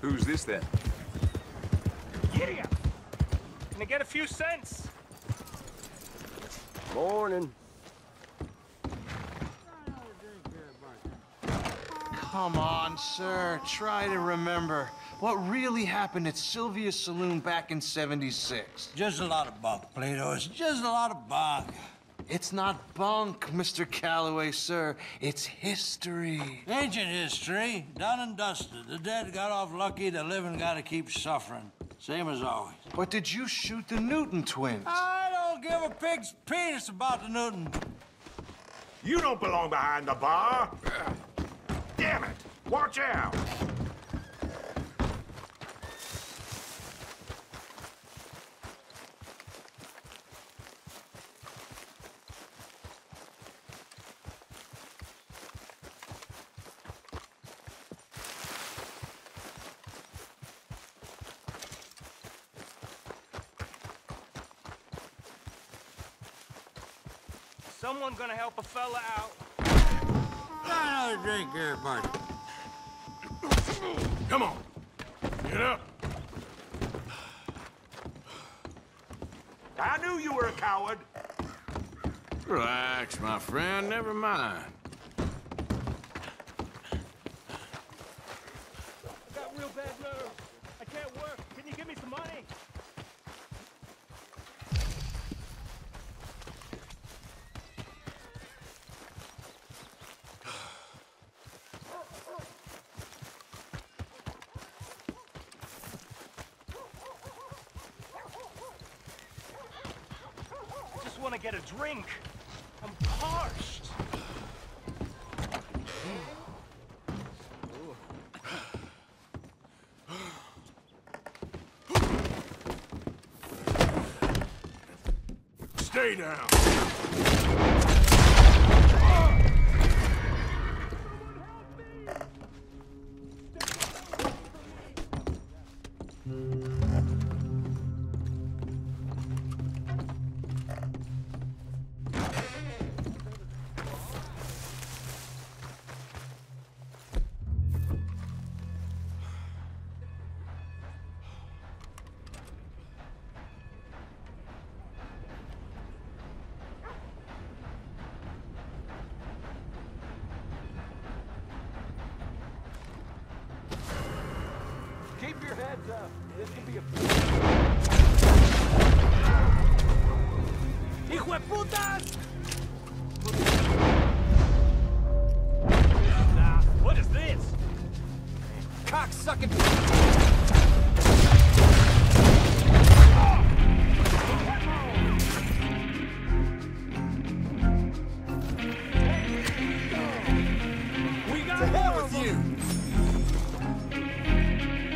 Who's this then? Giddy up! Can I get a few cents? Morning. Come on, sir. Try to remember. What really happened at Sylvia's Saloon back in 76? Just a lot of bunk, Plato. It's just a lot of bunk. It's not bunk, Mr. Calloway, sir. It's history. Ancient history, done and dusted. The dead got off lucky, the living gotta keep suffering. Same as always. But did you shoot the Newton twins? I don't give a pig's penis about the Newton. You don't belong behind the bar. Damn it! Watch out! Someone gonna help a fella out. Another drink here, buddy. Come on. Get up. I knew you were a coward. Relax, my friend. Never mind. I got real bad nerves. I can't work. Can you give me some money? I just want to get a drink. I'm parched. Stay down. Keep your heads up. This could be a... ¡Hijo de putas! What is this? Cocksucking...